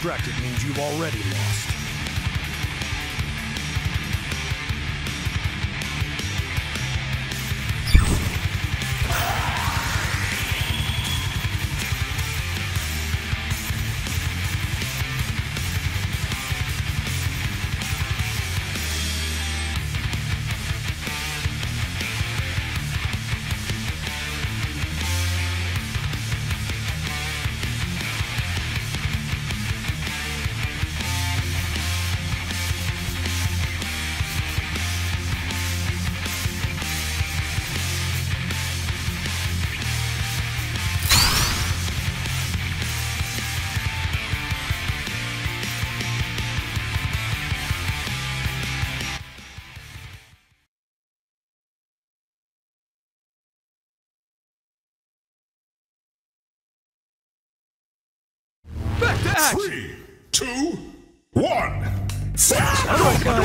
distracted means you've already lost. two, one. Fight! Oh my god.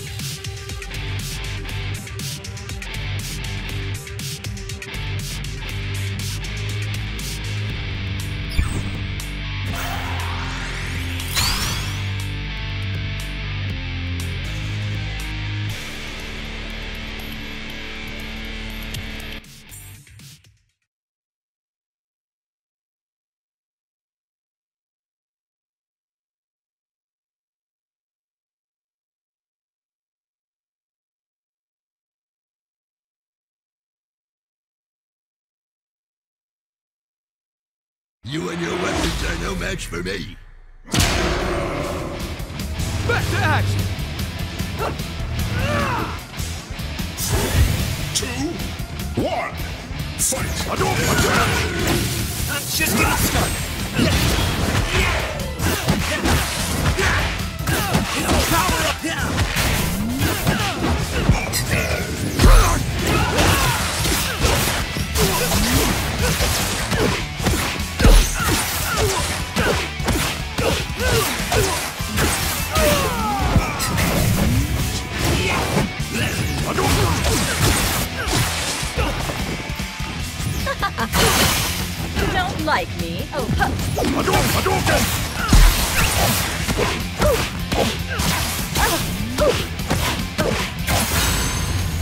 You and your weapons are no match for me. Back to action! Two, one, fight! I don't attack. That's Just getting started.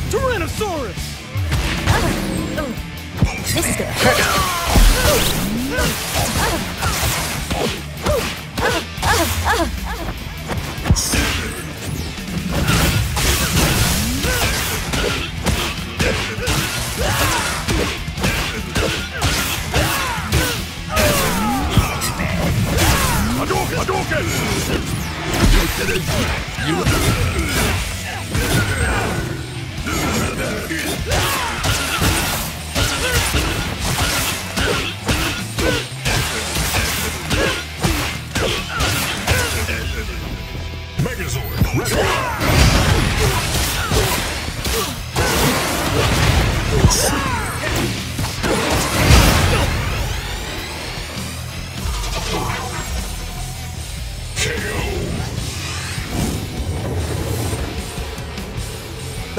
Tyrannosaurus! this is gonna hurt.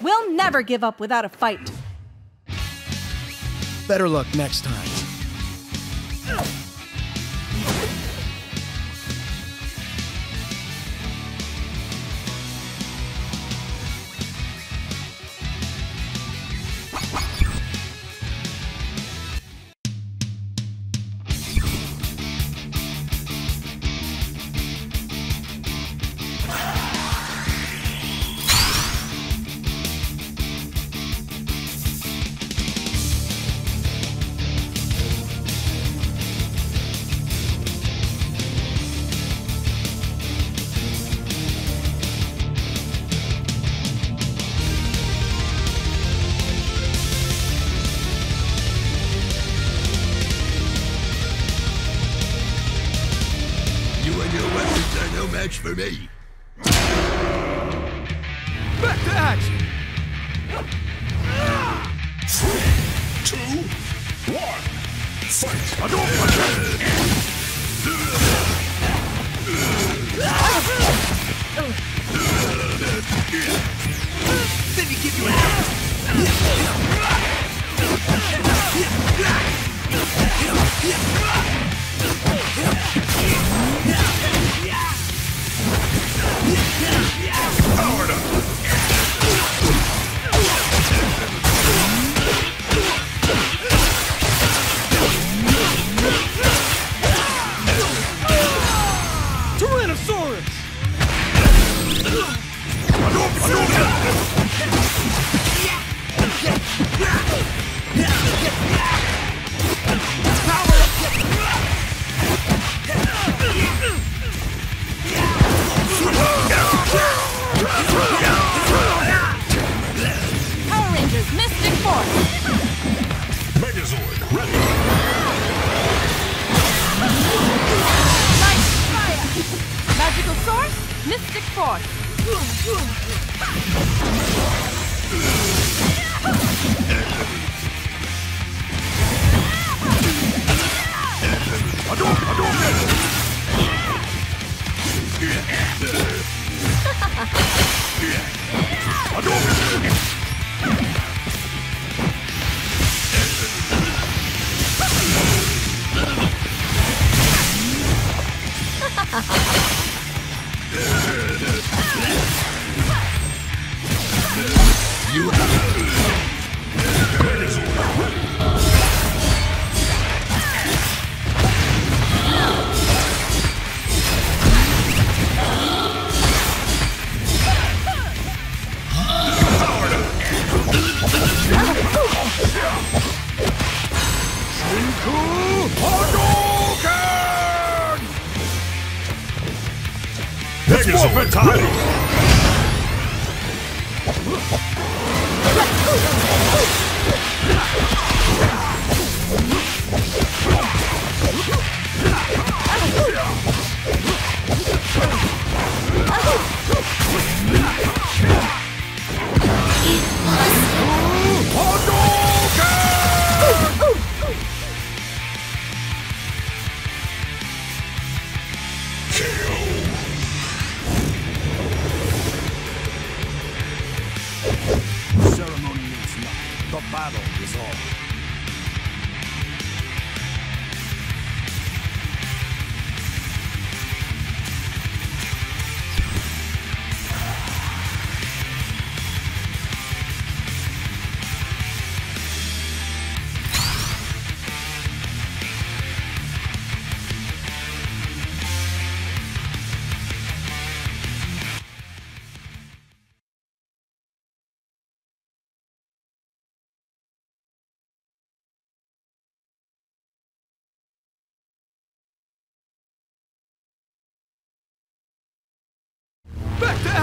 We'll never give up without a fight. Better luck next time. Fight! Hadouken! Let me give you a Mystic Force! Hadouken! Hadouken! It's forfeit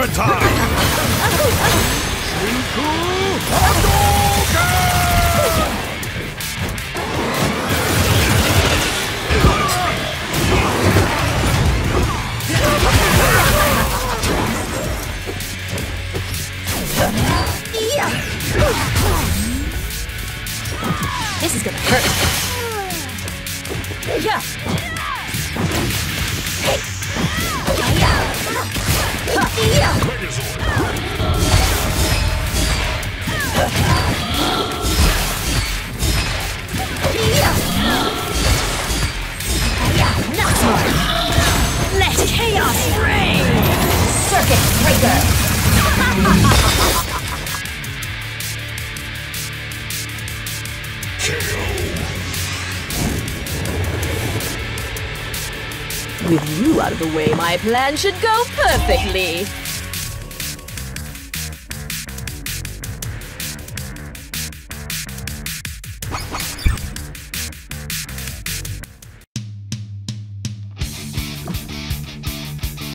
It's out of the way, my plan should go perfectly.